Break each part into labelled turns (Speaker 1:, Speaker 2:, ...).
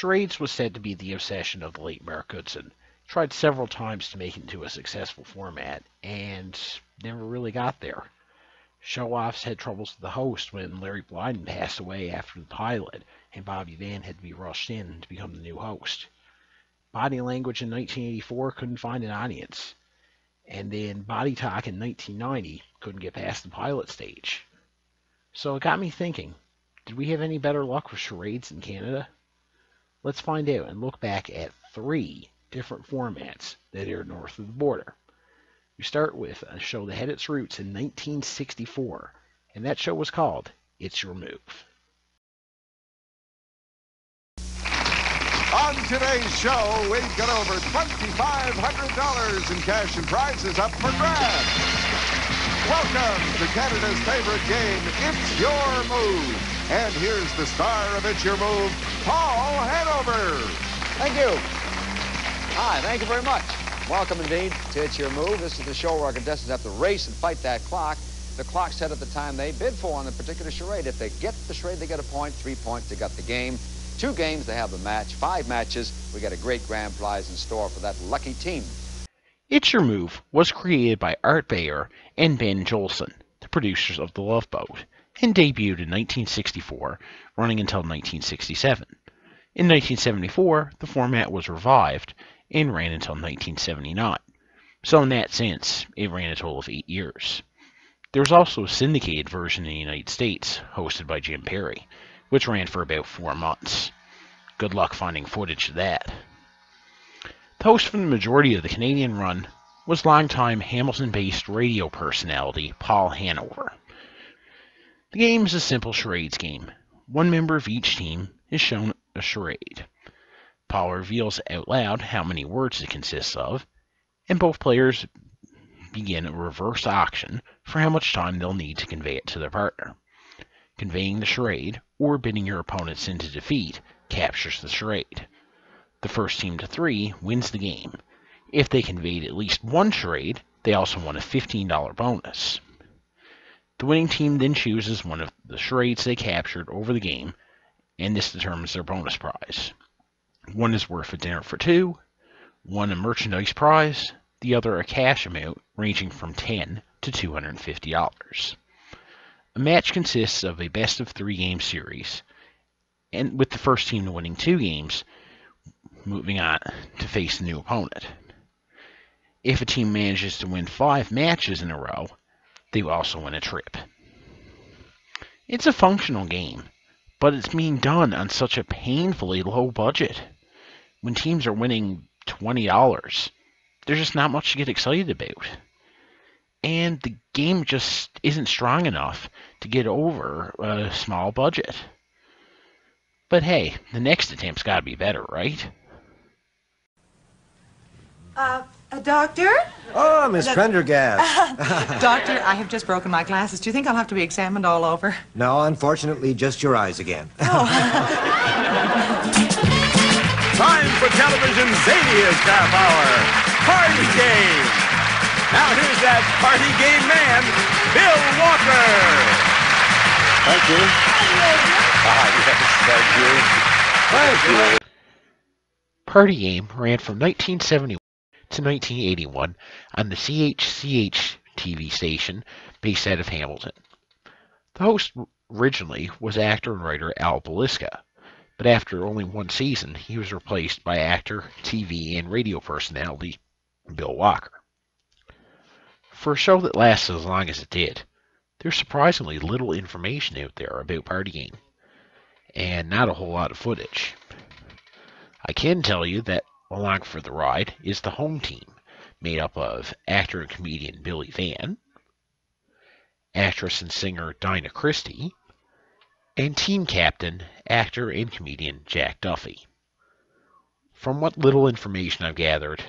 Speaker 1: Charades was said to be the obsession of the late Mark Goodson. Tried several times to make it into a successful format, and never really got there. Show-offs had troubles with the host when Larry Blyden passed away after the pilot, and Bobby Van had to be rushed in to become the new host. Body Language in 1984 couldn't find an audience. And then Body Talk in 1990 couldn't get past the pilot stage. So it got me thinking, did we have any better luck with charades in Canada? Let's find out and look back at three different formats that aired north of the border. We start with a show that had its roots in 1964, and that show was called It's Your Move.
Speaker 2: On today's show, we've got over $2,500 in cash and prizes up for grabs. Welcome to Canada's favorite game, It's Your Move. And here's the star of It's Your Move, Paul Hanover.
Speaker 3: Thank you. Hi, thank you very much. Welcome indeed to It's Your Move. This is the show where our contestants have to race and fight that clock. The clock set at the time they bid for on the particular charade. If they get the charade, they get a point. Three points, they got the game. Two games, they have the match. Five matches, we got a great grand prize in store for that lucky team.
Speaker 1: It's Your Move was created by Art Baer and Ben Joelson, the producers of The Love Boat, and debuted in 1964, running until 1967. In 1974, the format was revived and ran until 1979. So in that sense, it ran a total of eight years. There was also a syndicated version in the United States, hosted by Jim Perry, which ran for about four months. Good luck finding footage of that. The host for the majority of the Canadian run was longtime Hamilton-based radio personality Paul Hanover. The game is a simple charades game. One member of each team is shown a charade. Paul reveals out loud how many words it consists of, and both players begin a reverse auction for how much time they'll need to convey it to their partner. Conveying the charade, or bidding your opponents into defeat, captures the charade. The first team to three wins the game. If they conveyed at least one charade, they also won a $15 bonus. The winning team then chooses one of the charades they captured over the game, and this determines their bonus prize. One is worth a dinner for two, one a merchandise prize, the other a cash amount ranging from 10 to $250. A match consists of a best of three game series, and with the first team winning two games, moving on to face a new opponent. If a team manages to win five matches in a row, they also win a trip. It's a functional game, but it's being done on such a painfully low budget. When teams are winning $20, there's just not much to get excited about. And the game just isn't strong enough to get over a small budget. But hey, the next attempt's got to be better, right?
Speaker 4: Uh, a doctor?
Speaker 5: Oh, Miss
Speaker 4: That-
Speaker 5: Prendergast.
Speaker 4: Doctor, I have just broken my glasses. Do you think I'll have to be examined all over?
Speaker 5: no, unfortunately, just your eyes again. Oh.
Speaker 6: Time for television's zaniest half hour. Party Game. Now here's that party game man, Bill Walker.
Speaker 7: Thank you. Ah, yes, thank you. Thank you.
Speaker 1: Party Game ran from 1971 to 1981 on the CHCH TV station based out of Hamilton. The host originally was actor and writer Al Boliska, but after only one season, he was replaced by actor, TV, and radio personality Bill Walker. For a show that lasted as long as it did, there's surprisingly little information out there about Party Game, and not a whole lot of footage. I can tell you that along for the ride is the home team, made up of actor and comedian Billy Van, actress and singer Dinah Christie, and team captain, actor and comedian Jack Duffy. From what little information I've gathered,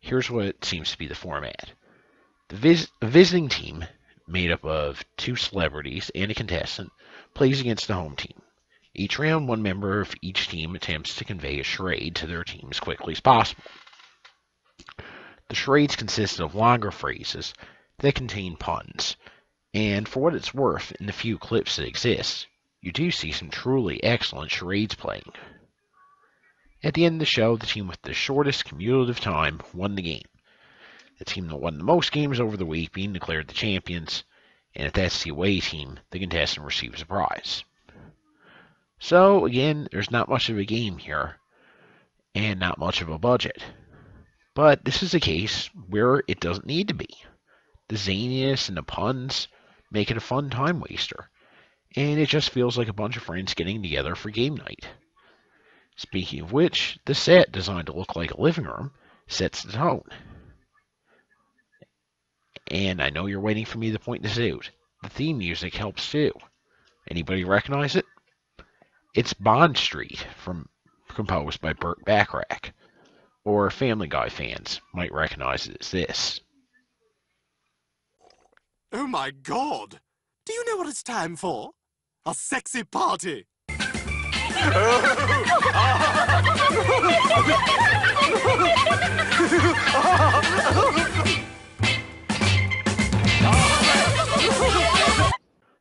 Speaker 1: here's what seems to be the format. The vis- visiting team, made up of two celebrities and a contestant, plays against the home team. Each round, one member of each team attempts to convey a charade to their team as quickly as possible. The charades consist of longer phrases that contain puns, and for what it's worth, in the few clips that exist, you do see some truly excellent charades playing. At the end of the show, the team with the shortest cumulative time won the game. The team that won the most games over the week being declared the champions, and if that's the away team, the contestant receives a prize. So, again, there's not much of a game here, and not much of a budget. But this is a case where it doesn't need to be. The zaniness and the puns make it a fun time waster, and it just feels like a bunch of friends getting together for game night. Speaking of which, the set, designed to look like a living room, sets the tone. And I know you're waiting for me to point this out. The theme music helps too. Anybody recognize it? It's Bond Street, from composed by Burt Bacharach. Or Family Guy fans might recognize it as this.
Speaker 8: Oh my god! Do you know what it's time for? A sexy party!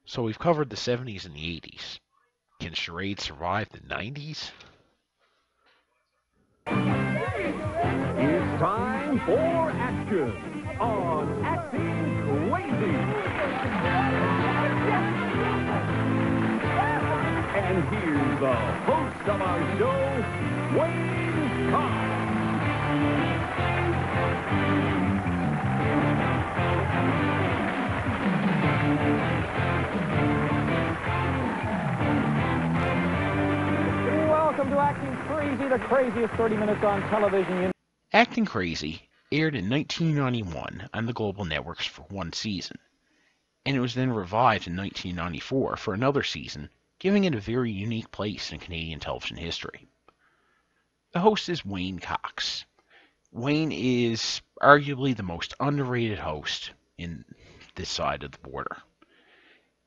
Speaker 1: So we've covered the 70s and the 80s. Can charades survive the 90s?
Speaker 6: It's time for action on Acting Crazy. And here's the host of our show, Wayne Cox.
Speaker 9: Welcome to Acting Crazy, the craziest 30 minutes on television.
Speaker 1: Acting Crazy aired in 1991 on the Global Networks for one season, and it was then revived in 1994 for another season, giving it a very unique place in Canadian television history. The host is Wayne Cox. Wayne is arguably the most underrated host in this side of the border.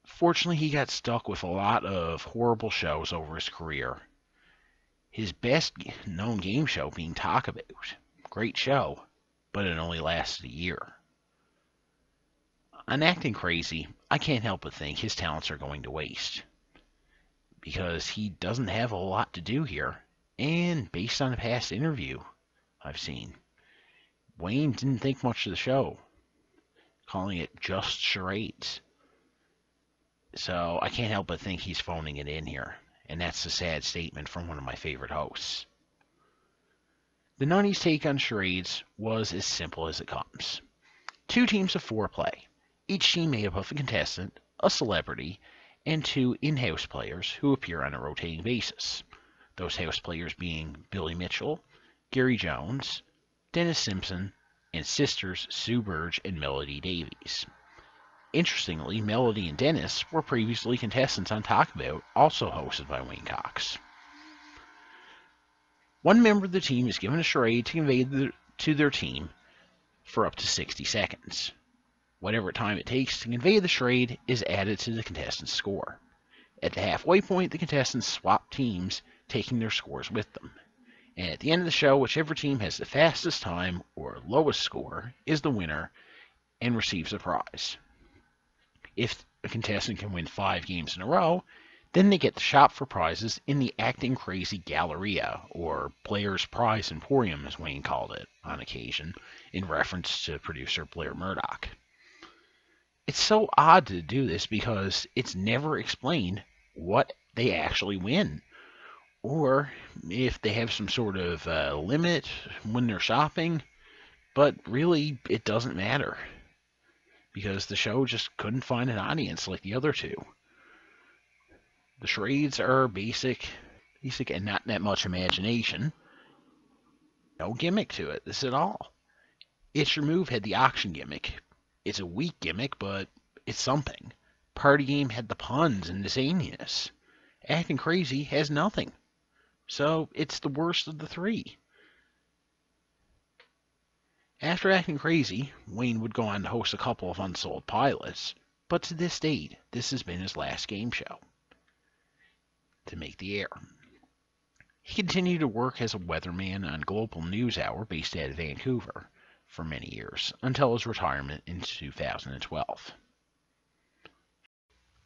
Speaker 1: Fortunately, he got stuck with a lot of horrible shows over his career. His best known game show being Talk About. Great show, but it only lasted a year. On Acting Crazy, I can't help but think his talents are going to waste. Because he doesn't have a lot to do here, and based on a past interview I've seen, Wayne didn't think much of the show, calling it just charades. So I can't help but think he's phoning it in here, and that's a sad statement from one of my favorite hosts. The 90s take on charades was as simple as it comes. Two teams of four play, each team made up of a contestant, a celebrity, and two in-house players who appear on a rotating basis. Those house players being Billy Mitchell, Gary Jones, Dennis Simpson, and sisters Sue Burge and Melody Davies. Interestingly, Melody and Dennis were previously contestants on Talk About, also hosted by Wayne Cox. One member of the team is given a charade to convey the, to their team for up to 60 seconds. Whatever time it takes to convey the charade is added to the contestant's score. At the halfway point, the contestants swap teams, taking their scores with them. And at the end of the show, whichever team has the fastest time or lowest score is the winner and receives a prize. If a contestant can win five games in a row, then they get to shop for prizes in the Acting Crazy Galleria, or Blair's Prize Emporium, as Wayne called it on occasion, in reference to producer Blair Murdoch. It's so odd to do this because it's never explained what they actually win, or if they have some sort of uh, limit when they're shopping, but really it doesn't matter because the show just couldn't find an audience like the other two. The charades are basic, basic and not that much imagination. No gimmick to it, this at all. It's Your Move had the auction gimmick. It's a weak gimmick, but it's something. Party Game had the puns and the zaniness. Acting Crazy has nothing. So it's the worst of the three. After Acting Crazy, Wayne would go on to host a couple of unsold pilots, but to this date, this has been his last game show to make the air. He continued to work as a weatherman on Global News Hour based out of Vancouver for many years until his retirement in 2012.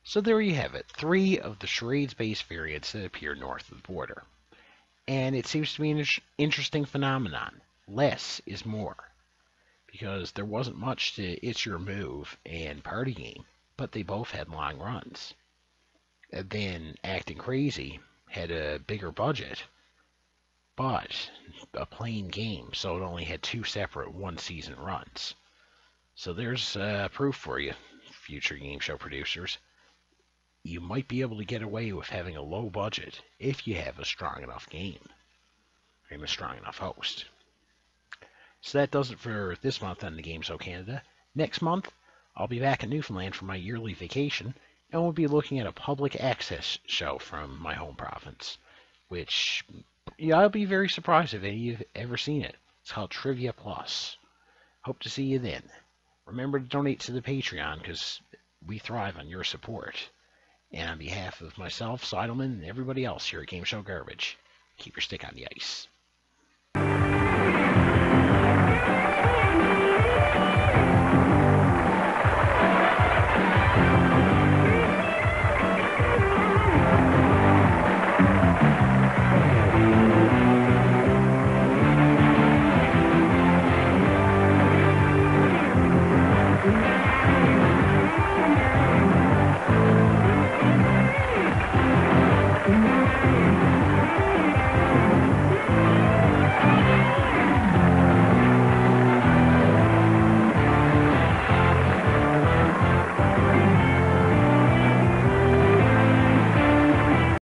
Speaker 1: So there you have it, three of the charades based variants that appear north of the border. And it seems to be an interesting phenomenon. Less is more. Because there wasn't much to It's Your Move and Party Game, but they both had long runs. And then Acting Crazy had a bigger budget, but a plain game, so it only had two separate one season runs. So there's uh, proof for you, future game show producers. You might be able to get away with having a low budget if you have a strong enough game and a strong enough host. So that does it for this month on the Games O'Canada. Next month, I'll be back in Newfoundland for my yearly vacation, and we'll be looking at a public access show from my home province, which yeah, I'll be very surprised if any of you have ever seen it. It's called Trivia Plus. Hope to see you then. Remember to donate to the Patreon because we thrive on your support. And on behalf of myself, Seidelman, and everybody else here at Game Show Garbage, keep your stick on the ice.